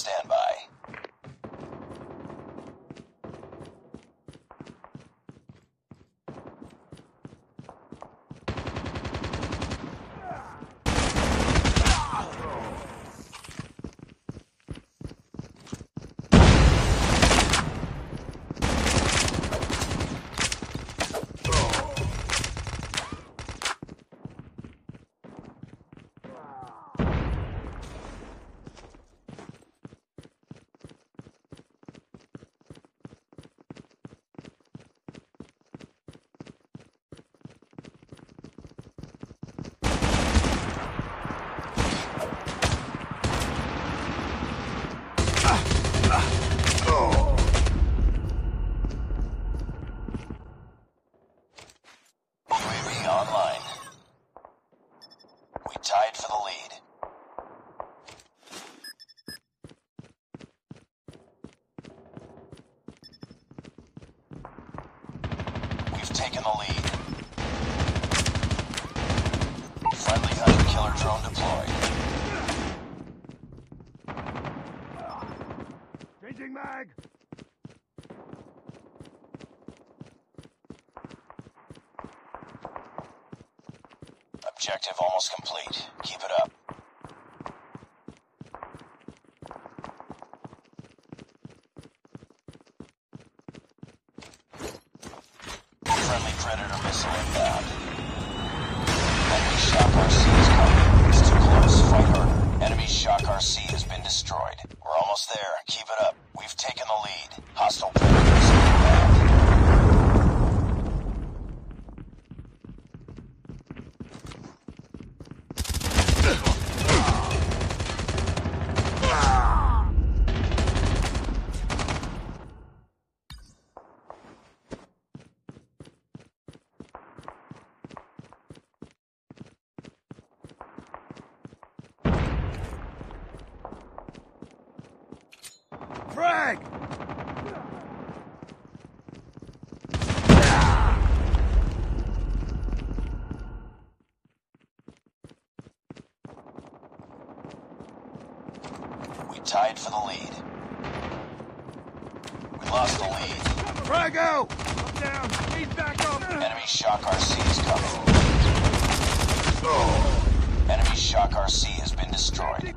standby. UAV online. We tied for the lead. We've taken the lead. Friendly hunter killer drone deployed. Changing mag! Objective almost complete. Keep it up. Friendly Predator missile inbound. Enemy Shock RC is coming. It's too close. Fight harder. Enemy Shock RC has been destroyed. We're almost there. Keep it up. We've taken the lead. Hostile Predator missile inbound. Frag! We tied for the lead. We lost the lead. Frag! I'm down! He's back up! Enemy Shock RC is coming. Oh. Enemy Shock RC has been destroyed.